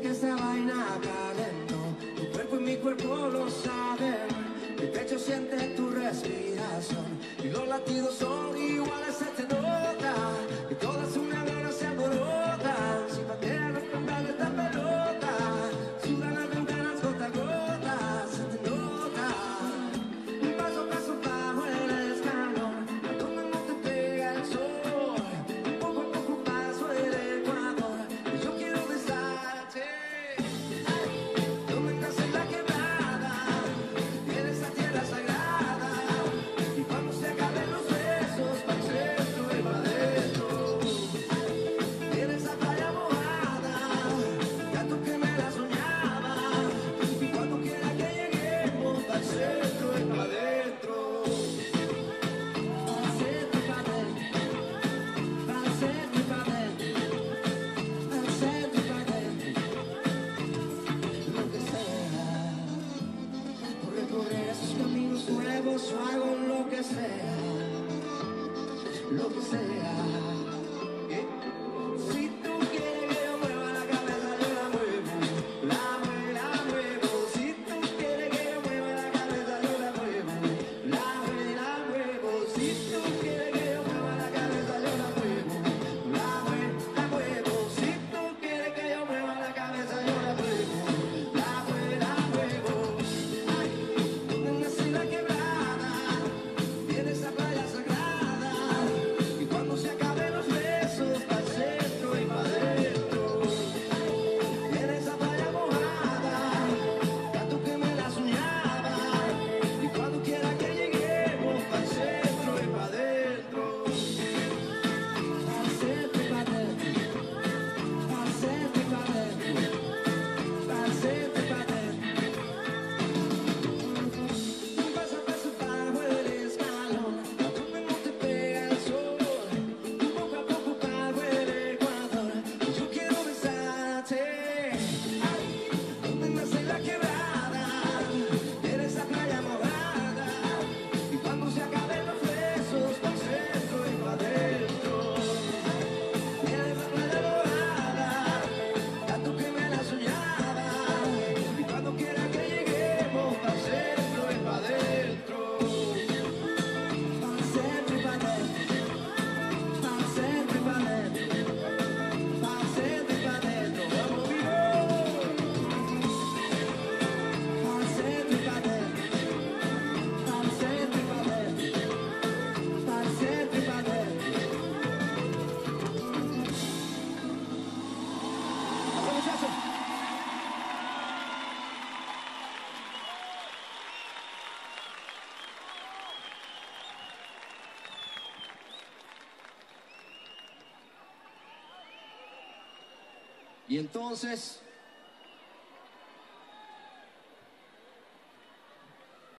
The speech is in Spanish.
que esta vaina calentó. Tu cuerpo y mi cuerpo lo saben. Mi pecho siente tu respiración. Y los latidos son iguales. Este no lo que sea. Y entonces